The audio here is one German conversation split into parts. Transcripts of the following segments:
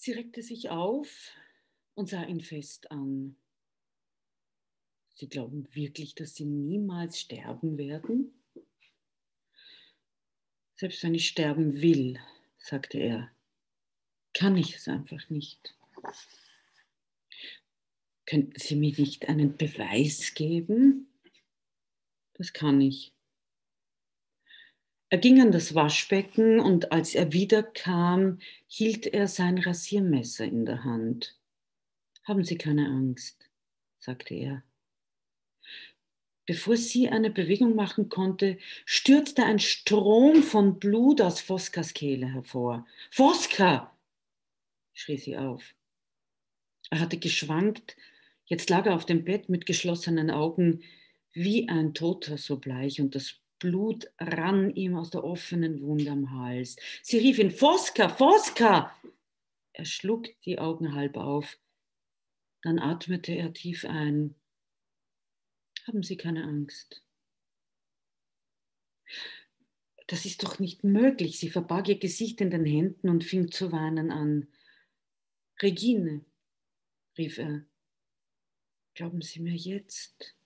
Sie reckte sich auf und sah ihn fest an. Sie glauben wirklich, dass Sie niemals sterben werden? Selbst wenn ich sterben will, sagte er, kann ich es einfach nicht. Könnten Sie mir nicht einen Beweis geben? Das kann ich. Er ging an das Waschbecken und als er wiederkam, hielt er sein Rasiermesser in der Hand. Haben Sie keine Angst, sagte er. Bevor sie eine Bewegung machen konnte, stürzte ein Strom von Blut aus Foskas Kehle hervor. Foska! schrie sie auf. Er hatte geschwankt, jetzt lag er auf dem Bett mit geschlossenen Augen, wie ein Toter so bleich, und das Blut rann ihm aus der offenen Wunde am Hals. Sie rief ihn, Foska, Foska! Er schlug die Augen halb auf. Dann atmete er tief ein haben Sie keine Angst. Das ist doch nicht möglich. Sie verbarg ihr Gesicht in den Händen und fing zu weinen an. Regine, rief er, glauben Sie mir jetzt?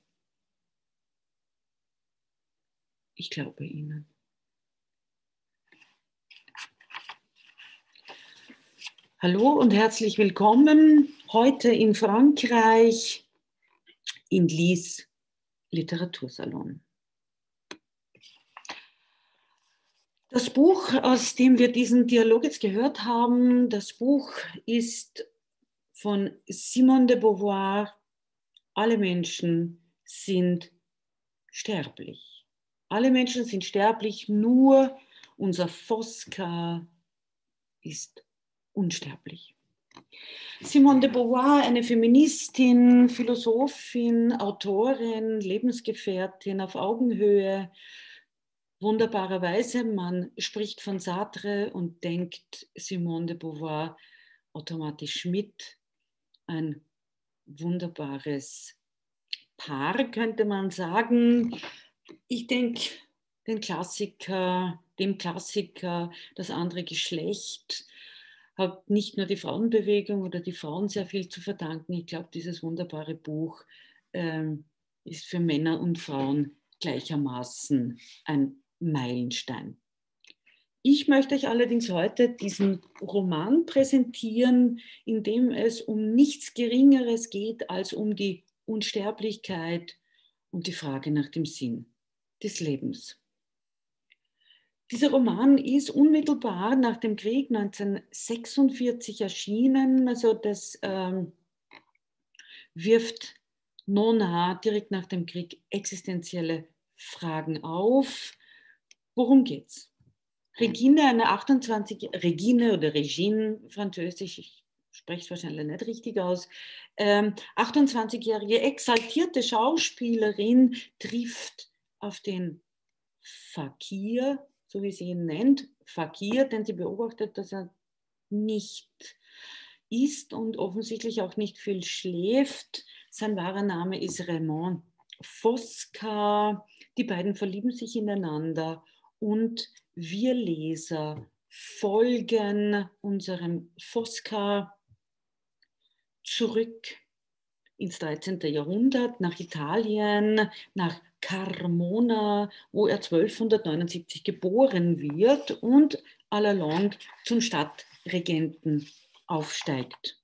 Ich glaube Ihnen. Hallo und herzlich willkommen heute in Frankreich, in Lies Literatursalon. Das Buch, aus dem wir diesen Dialog jetzt gehört haben, das Buch ist von Simone de Beauvoir. Alle Menschen sind sterblich. Alle Menschen sind sterblich, nur unser Fosca ist unsterblich. Simone de Beauvoir, eine Feministin, Philosophin, Autorin, Lebensgefährtin auf Augenhöhe. Wunderbarerweise, man spricht von Sartre und denkt Simone de Beauvoir automatisch mit. Ein wunderbares Paar, könnte man sagen. Ich denke, den Klassiker, dem Klassiker, das andere Geschlecht, hat nicht nur die Frauenbewegung oder die Frauen sehr viel zu verdanken. Ich glaube, dieses wunderbare Buch ähm, ist für Männer und Frauen gleichermaßen ein Meilenstein. Ich möchte euch allerdings heute diesen Roman präsentieren, in dem es um nichts Geringeres geht als um die Unsterblichkeit und die Frage nach dem Sinn des Lebens. Dieser Roman ist unmittelbar nach dem Krieg 1946 erschienen. Also das ähm, wirft Nona direkt nach dem Krieg existenzielle Fragen auf. Worum geht's? Regine, eine 28, Regine oder Regine, französisch, ich spreche es wahrscheinlich nicht richtig aus, ähm, 28-jährige exaltierte Schauspielerin trifft auf den Fakir, so wie sie ihn nennt, Fakir, denn sie beobachtet, dass er nicht isst und offensichtlich auch nicht viel schläft. Sein wahrer Name ist Raymond Fosca. Die beiden verlieben sich ineinander und wir Leser folgen unserem Fosca zurück ins 13. Jahrhundert, nach Italien, nach Carmona, wo er 1279 geboren wird und allalong zum Stadtregenten aufsteigt.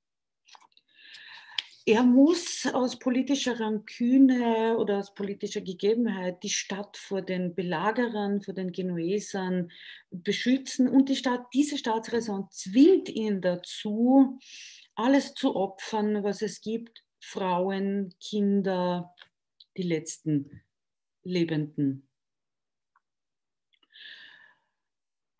Er muss aus politischer Ranküne oder aus politischer Gegebenheit die Stadt vor den Belagerern, vor den Genuesern beschützen und die Stadt, diese Staatsräson zwingt ihn dazu, alles zu opfern, was es gibt, Frauen, Kinder, die letzten Lebenden.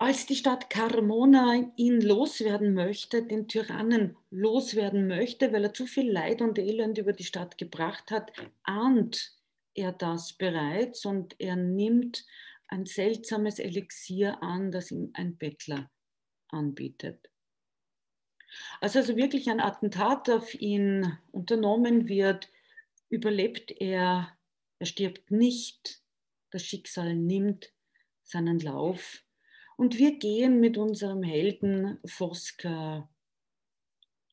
Als die Stadt Carmona ihn loswerden möchte, den Tyrannen loswerden möchte, weil er zu viel Leid und Elend über die Stadt gebracht hat, ahnt er das bereits und er nimmt ein seltsames Elixier an, das ihm ein Bettler anbietet. Als also wirklich ein Attentat auf ihn unternommen wird, überlebt er er stirbt nicht, das Schicksal nimmt seinen Lauf und wir gehen mit unserem Helden Fosca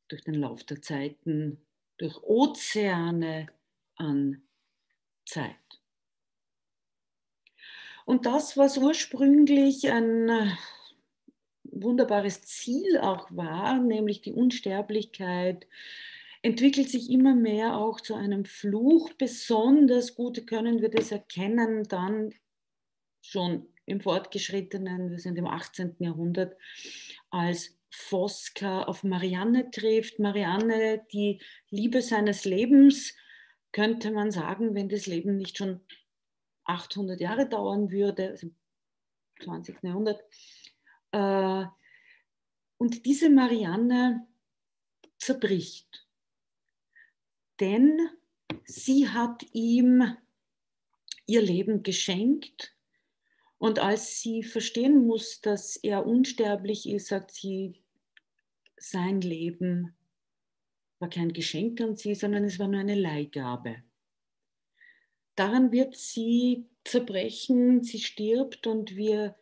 durch den Lauf der Zeiten, durch Ozeane an Zeit. Und das, was ursprünglich ein wunderbares Ziel auch war, nämlich die Unsterblichkeit, entwickelt sich immer mehr auch zu einem Fluch. Besonders gut können wir das erkennen dann schon im fortgeschrittenen, wir sind im 18. Jahrhundert, als Fosca auf Marianne trifft. Marianne, die Liebe seines Lebens, könnte man sagen, wenn das Leben nicht schon 800 Jahre dauern würde, also 20. Jahrhundert. Äh, und diese Marianne zerbricht, denn sie hat ihm ihr Leben geschenkt und als sie verstehen muss, dass er unsterblich ist, sagt sie, sein Leben war kein Geschenk an sie, sondern es war nur eine Leihgabe. Daran wird sie zerbrechen, sie stirbt und wir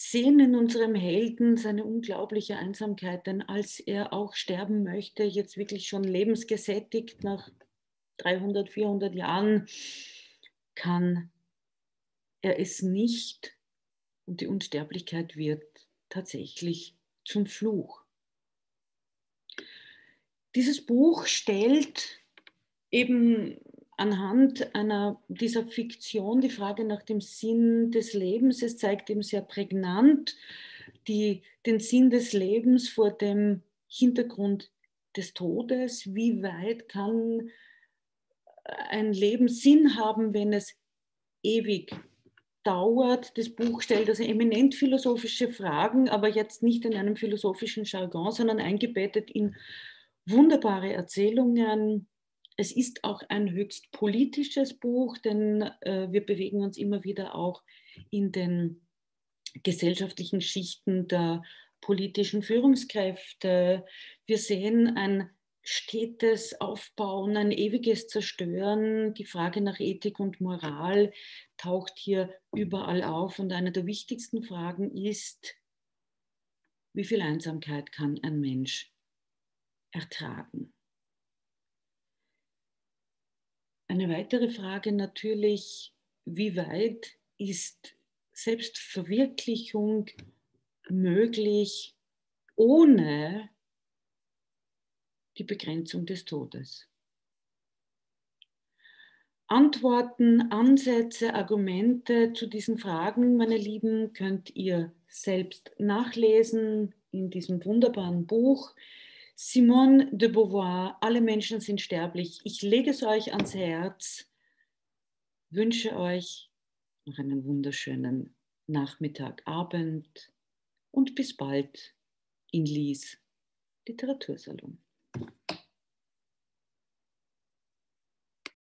sehen in unserem Helden seine unglaubliche Einsamkeit, denn als er auch sterben möchte, jetzt wirklich schon lebensgesättigt nach 300, 400 Jahren, kann er es nicht und die Unsterblichkeit wird tatsächlich zum Fluch. Dieses Buch stellt eben anhand einer, dieser Fiktion die Frage nach dem Sinn des Lebens. Es zeigt eben sehr prägnant die, den Sinn des Lebens vor dem Hintergrund des Todes. Wie weit kann ein Leben Sinn haben, wenn es ewig dauert. Das Buch stellt also eminent philosophische Fragen, aber jetzt nicht in einem philosophischen Jargon, sondern eingebettet in wunderbare Erzählungen. Es ist auch ein höchst politisches Buch, denn äh, wir bewegen uns immer wieder auch in den gesellschaftlichen Schichten der politischen Führungskräfte. Wir sehen ein stetes Aufbauen, ein ewiges Zerstören. Die Frage nach Ethik und Moral taucht hier überall auf. Und eine der wichtigsten Fragen ist, wie viel Einsamkeit kann ein Mensch ertragen? Eine weitere Frage natürlich, wie weit ist Selbstverwirklichung möglich ohne die Begrenzung des Todes. Antworten, Ansätze, Argumente zu diesen Fragen, meine Lieben, könnt ihr selbst nachlesen in diesem wunderbaren Buch. Simone de Beauvoir, Alle Menschen sind sterblich. Ich lege es euch ans Herz, wünsche euch noch einen wunderschönen Nachmittag, Abend und bis bald in Lies Literatursalon.